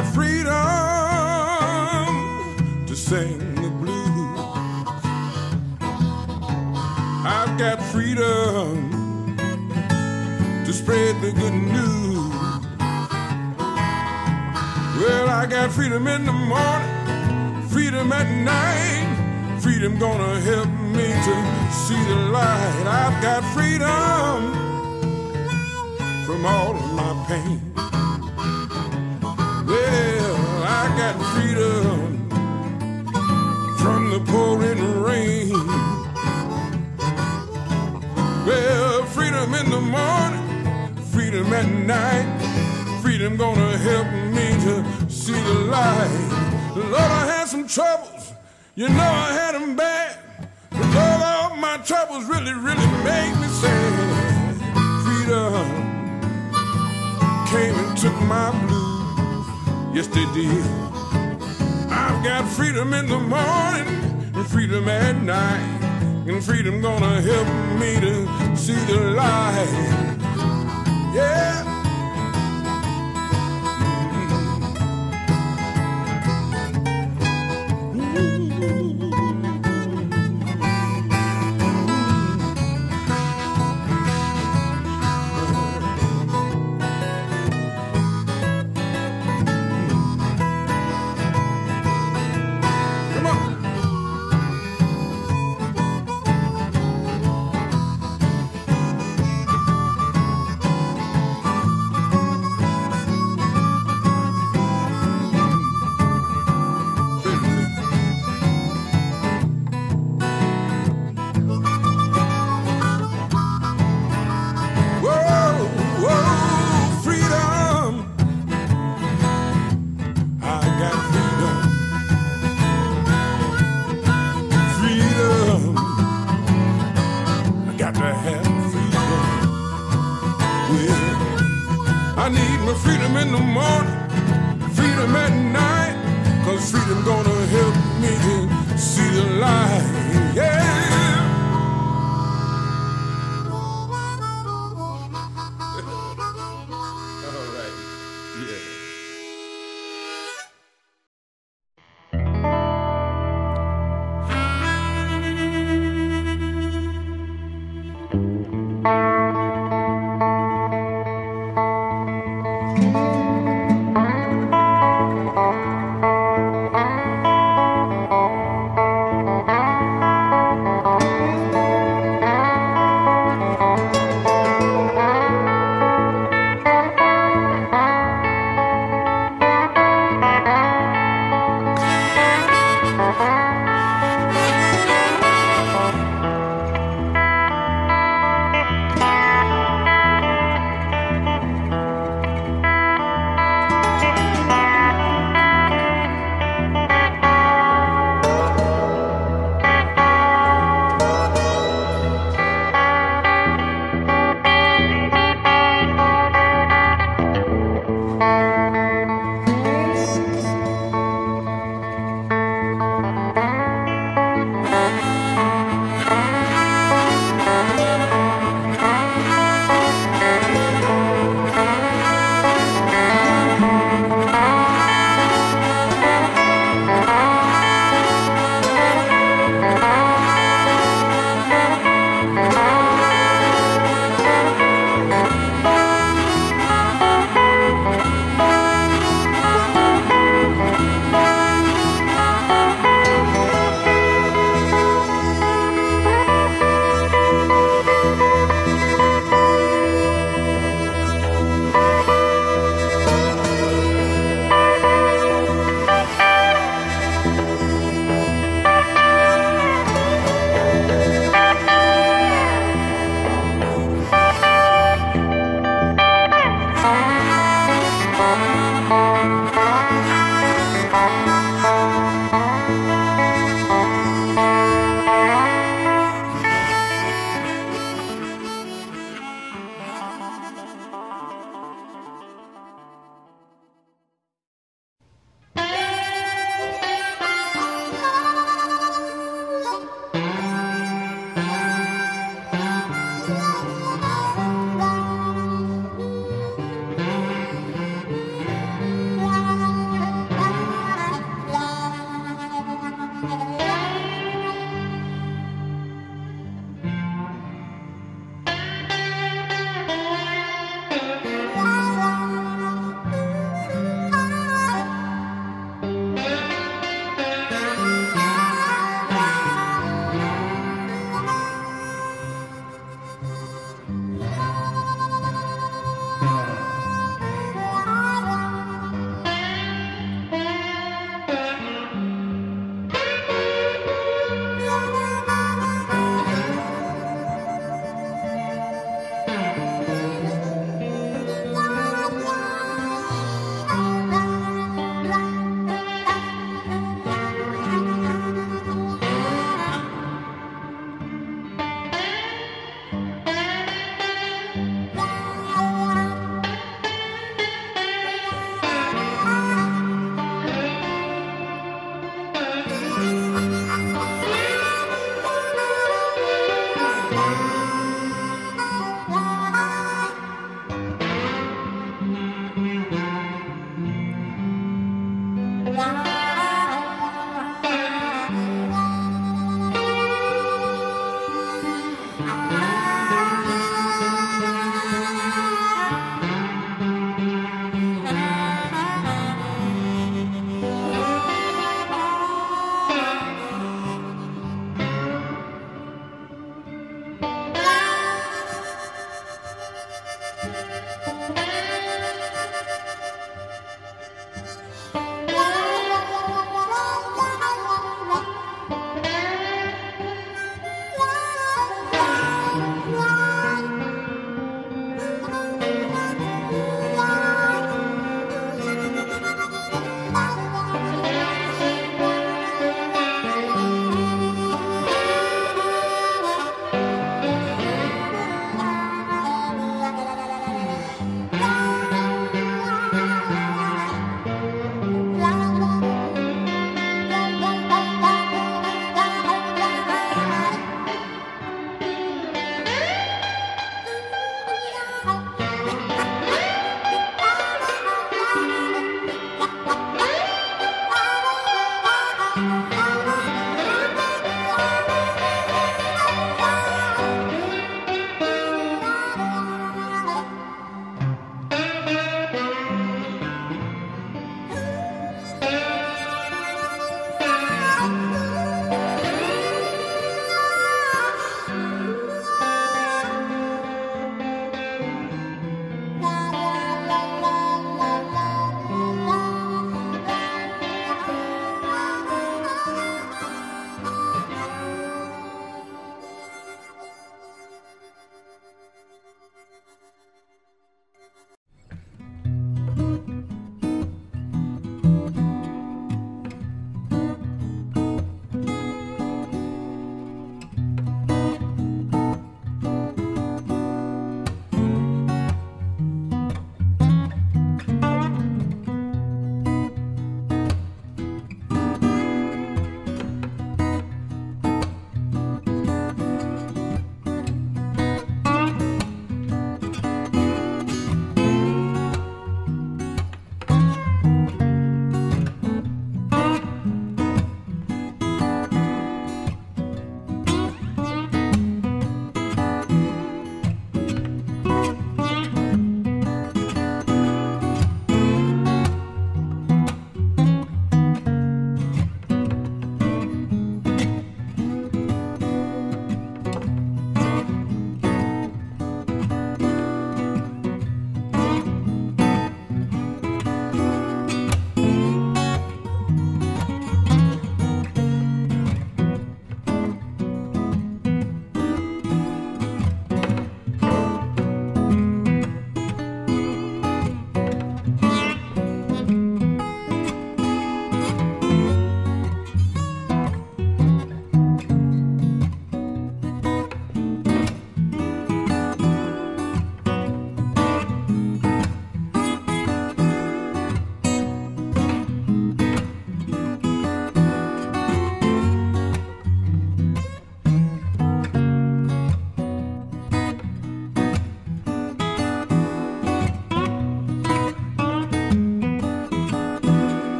Freedom to sing the blues. I've got freedom to spread the good news. Well, I got freedom in the morning, freedom at night. Freedom gonna help me to see the light. I've got freedom from all of my pain. Got freedom from the pouring rain. Well, freedom in the morning, freedom at night. Freedom gonna help me to see the light. Lord, I had some troubles, you know I had them bad. But Lord, all my troubles really, really make me sad. Freedom came and took my blues. Yes, they did. Got freedom in the morning and freedom at night. And freedom gonna help me to see the light. Yeah. why.